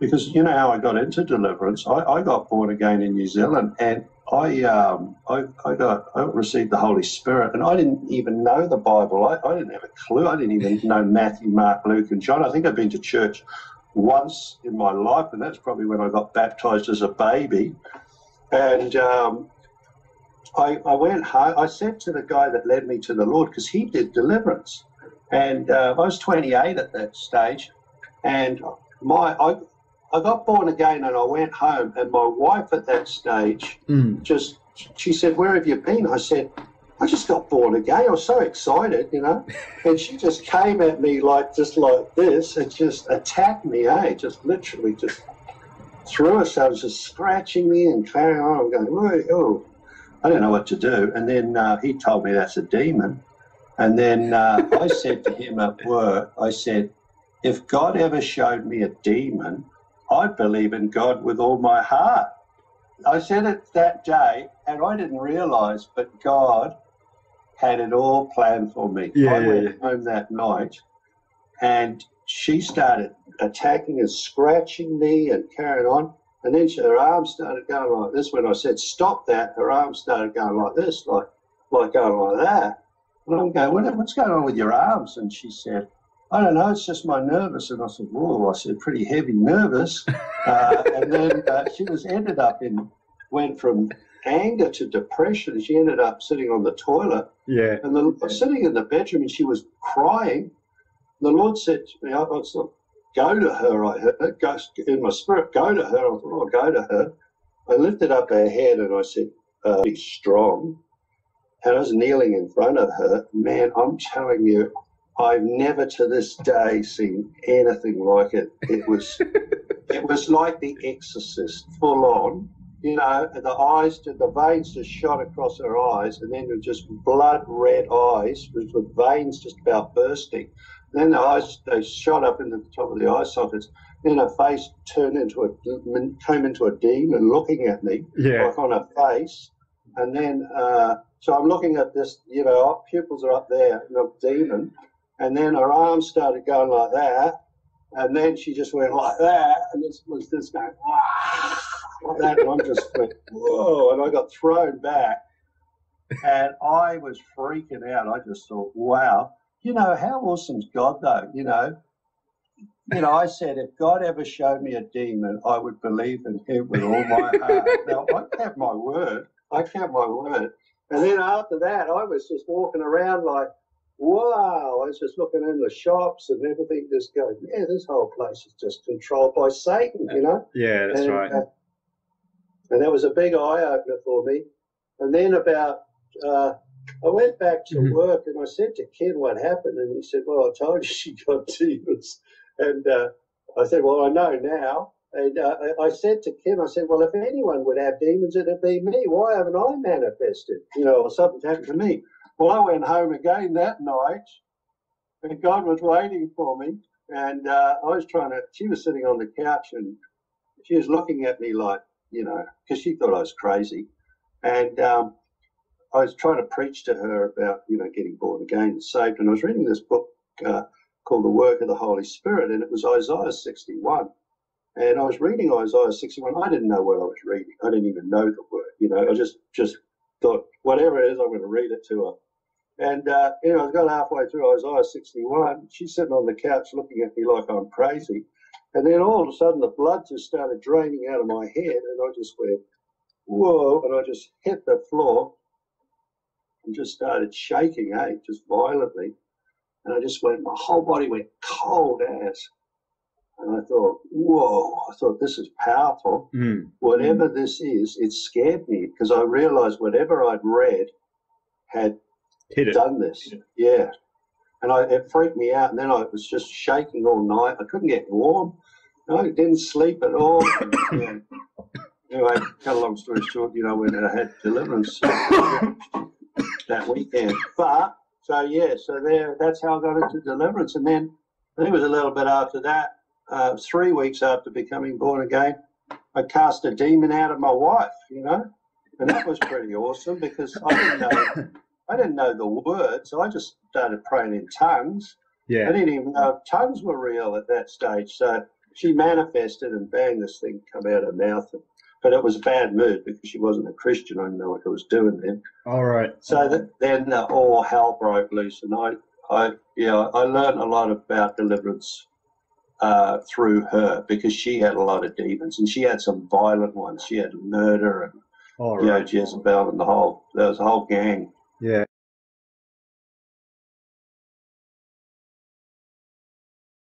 because you know how I got into deliverance. I, I got born again in New Zealand, and I, um, I, I got I received the Holy Spirit, and I didn't even know the Bible. I, I didn't have a clue. I didn't even know Matthew, Mark, Luke, and John. I think I'd been to church once in my life, and that's probably when I got baptized as a baby. And um, I, I went home. I said to the guy that led me to the Lord because he did deliverance, and uh, I was 28 at that stage, and my I, I got born again and I went home, and my wife at that stage Mm. just she said, "Where have you been?" I said, "I just got born again." I was so excited, you know, and she just came at me like just like this and just attacked me, eh? Just literally just threw herself, just scratching me and carrying on. I'm going, "Oh, oh." I don't know what to do. And then uh, he told me that's a demon. And then uh, I said to him at work, I said, if God ever showed me a demon, I'd believe in God with all my heart. I said it that day, and I didn't realize, but God had it all planned for me. Yeah, I went yeah. home that night, and she started attacking and scratching me and carrying on. And then she, her arms started going like this. When I said stop that, her arms started going like this, like like going like that. And I'm going, what, what's going on with your arms? And she said, I don't know, it's just my nervous. And I said, whoa, I said, pretty heavy nervous. Uh, and then uh, she was ended up in, went from anger to depression. She ended up sitting on the toilet Yeah. and the, I was sitting in the bedroom and she was crying. The Lord said to me, I was like, go to her. I heard, go, in my spirit, go to her. I thought, oh, go to her. I lifted up her head and I said, uh, be strong. And I was kneeling in front of her. Man, I'm telling you, I've never to this day seen anything like it. It was, it was like The Exorcist, full on. You know, the eyes, the veins just shot across her eyes, and then just blood red eyes with, with veins just about bursting. Then the eyes they shot up into the top of the eye sockets. Then her face turned into a came into a demon looking at me, Yeah. like on her face. And then uh, so I'm looking at this, you know, pupils are up there, and a demon. And then her arms started going like that, and then she just went like that, and this was this going "Wah!" like that, and I'm just went whoa, and I got thrown back, and I was freaking out. I just thought, wow, you know, how awesome's God though? You know, you know, I said if God ever showed me a demon, I would believe in Him with all my heart. now I kept my word. I kept my word, and then after that, I was just walking around like. Wow, I was just looking in the shops and everything, just going, yeah, this whole place is just controlled by Satan, you know? Yeah, that's and, right. uh, and that was a big eye opener for me. And then about, uh, I went back to Mhm. work and I said to Ken what happened, and he said, "Well, I told you she got demons." And uh, I said, "Well, I know now." And uh, I said to Ken, I said, "Well, if anyone would have demons, it'd be me. Why haven't I manifested? You know, or something's happened to me." Well, I went home again that night, and God was waiting for me. And uh, I was trying to. She was sitting on the couch, and she was looking at me like, you know, because she thought I was crazy. And um, I was trying to preach to her about, you know, getting born again and saved. And I was reading this book uh, called The Work of the Holy Spirit, and it was Isaiah 61. And I was reading Isaiah 61. I didn't know what I was reading. I didn't even know the word. You know, I just just thought, whatever it is, I'm going to read it to her. And, uh, you know, I got halfway through Isaiah 61. She's sitting on the couch looking at me like I'm crazy. And then all of a sudden, the blood just started draining out of my head, and I just went, whoa, and I just hit the floor and just started shaking, eh, just violently. And I just went, my whole body went cold as. And I thought, whoa, I thought this is powerful. Mm. Whatever this is, it scared me because I realized whatever I'd read had It. done this. Yeah. And I, it freaked me out. And then I was just shaking all night. I couldn't get warm. I didn't sleep at all. yeah. Anyway, cut a long story short, you know, when I had deliverance that weekend. But, so yeah, so there, that's how I got into deliverance. And then I think it was a little bit after that, uh, three weeks after becoming born again, I cast a demon out of my wife, you know, and that was pretty awesome because I didn't know I didn't know the word, so I just started praying in tongues. Yeah. I didn't even know if tongues were real at that stage. So she manifested and bang, this thing come out of her mouth. And, but it was a bad mood because she wasn't a Christian. I didn't know what I was doing then. All right. So that, then uh, all hell broke loose, and I, I, yeah, I learned a lot about deliverance uh, through her because she had a lot of demons, and she had some violent ones. She had murder and All you know. Jezebel and the whole. There was a whole gang. Yeah.